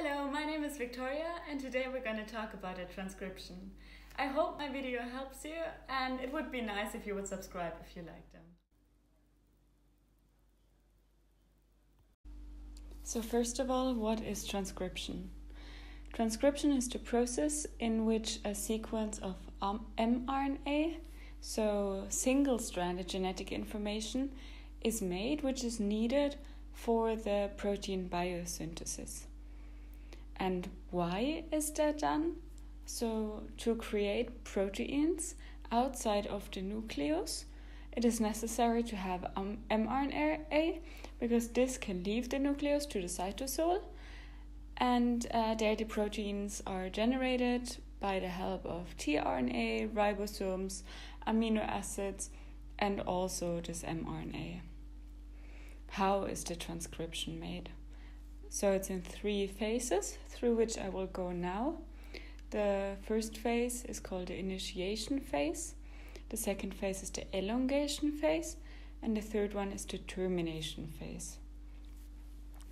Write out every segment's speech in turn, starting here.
Hello, my name is Victoria and today we're going to talk about a transcription. I hope my video helps you and it would be nice if you would subscribe if you like them. So first of all, what is transcription? Transcription is the process in which a sequence of um, mRNA, so single-stranded genetic information, is made which is needed for the protein biosynthesis. And why is that done? So, to create proteins outside of the nucleus, it is necessary to have um, mRNA because this can leave the nucleus to the cytosol, and uh, there the proteins are generated by the help of tRNA, ribosomes, amino acids, and also this mRNA. How is the transcription made? So it's in three phases through which I will go now. The first phase is called the initiation phase, the second phase is the elongation phase, and the third one is the termination phase.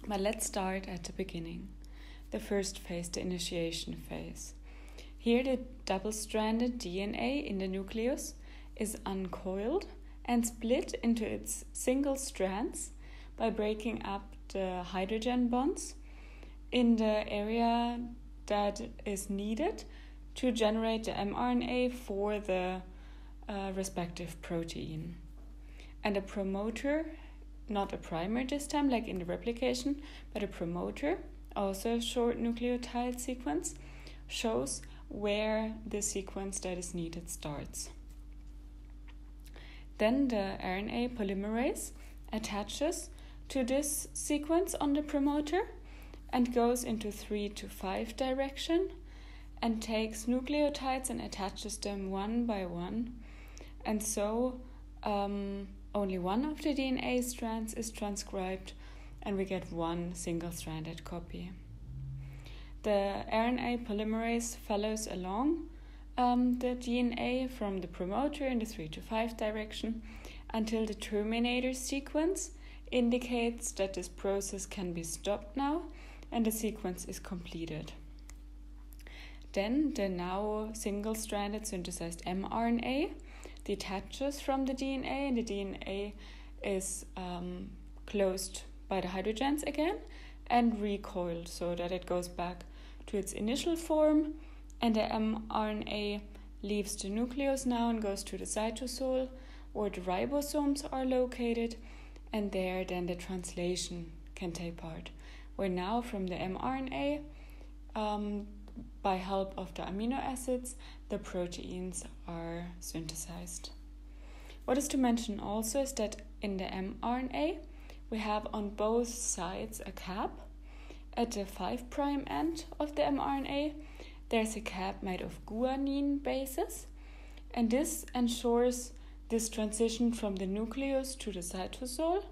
But let's start at the beginning. The first phase, the initiation phase. Here, the double stranded DNA in the nucleus is uncoiled and split into its single strands by breaking up the hydrogen bonds in the area that is needed to generate the mRNA for the uh, respective protein. And a promoter, not a primer this time, like in the replication, but a promoter, also a short nucleotide sequence, shows where the sequence that is needed starts. Then the RNA polymerase attaches to this sequence on the promoter and goes into 3 to 5 direction and takes nucleotides and attaches them one by one. And so um, only one of the DNA strands is transcribed and we get one single stranded copy. The RNA polymerase follows along um, the DNA from the promoter in the 3 to 5 direction until the terminator sequence indicates that this process can be stopped now and the sequence is completed. Then the now single stranded synthesized mRNA detaches from the DNA and the DNA is um, closed by the hydrogens again and recoiled so that it goes back to its initial form and the mRNA leaves the nucleus now and goes to the cytosol where the ribosomes are located and there then the translation can take part. Where now from the mRNA, um, by help of the amino acids, the proteins are synthesized. What is to mention also is that in the mRNA, we have on both sides a cap. At the 5' end of the mRNA, there's a cap made of guanine bases, and this ensures this transition from the nucleus to the cytosol,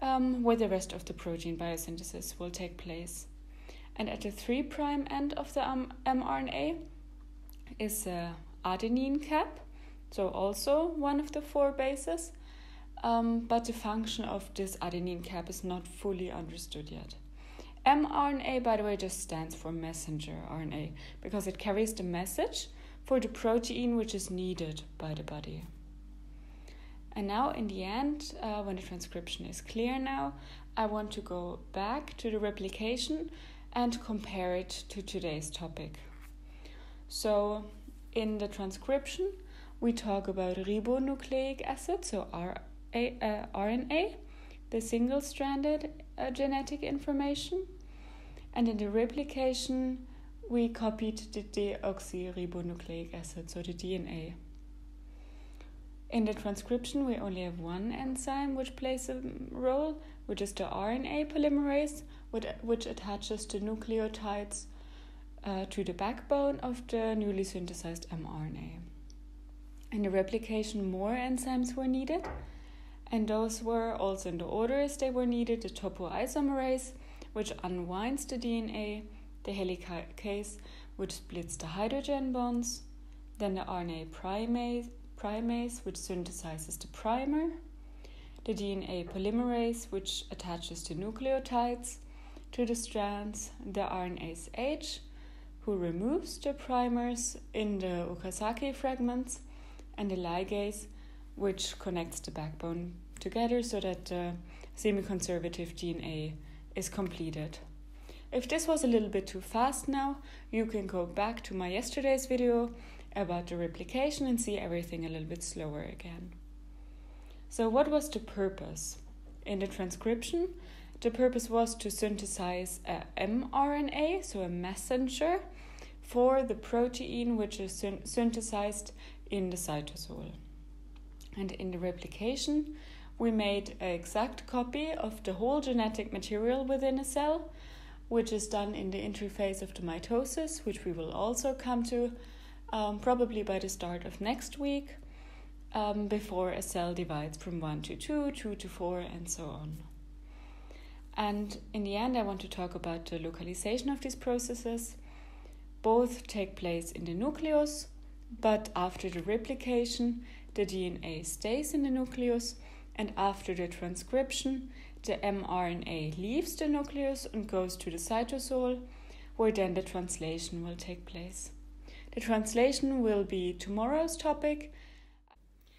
um, where the rest of the protein biosynthesis will take place. And at the 3' end of the um, mRNA is a adenine cap, so also one of the four bases, um, but the function of this adenine cap is not fully understood yet. mRNA, by the way, just stands for messenger RNA because it carries the message for the protein which is needed by the body. And now, in the end, uh, when the transcription is clear now, I want to go back to the replication and compare it to today's topic. So, in the transcription, we talk about ribonucleic acid, so uh, RNA, the single stranded uh, genetic information. And in the replication, we copied the deoxyribonucleic acid, so the DNA. In the transcription, we only have one enzyme which plays a role, which is the RNA polymerase, which attaches the nucleotides uh, to the backbone of the newly synthesized mRNA. In the replication, more enzymes were needed, and those were also in the order as they were needed the topoisomerase, which unwinds the DNA, the helicase, which splits the hydrogen bonds, then the RNA primase primase, which synthesizes the primer, the DNA polymerase, which attaches to nucleotides, to the strands the RNase H, who removes the primers in the Okazaki fragments, and the ligase, which connects the backbone together so that the semi-conservative DNA is completed. If this was a little bit too fast now, you can go back to my yesterday's video about the replication and see everything a little bit slower again. So, what was the purpose? In the transcription, the purpose was to synthesize a mRNA, so a messenger, for the protein which is syn- synthesized in the cytosol. And in the replication, we made an exact copy of the whole genetic material within a cell, which is done in the interphase of the mitosis, which we will also come to um, probably by the start of next week, um, before a cell divides from 1 to 2, 2 to 4, and so on. And in the end, I want to talk about the localization of these processes. Both take place in the nucleus, but after the replication, the DNA stays in the nucleus, and after the transcription, the mRNA leaves the nucleus and goes to the cytosol, where then the translation will take place. The translation will be tomorrow's topic.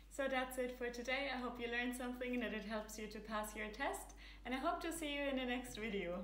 So that's it for today. I hope you learned something and that it helps you to pass your test, and I hope to see you in the next video.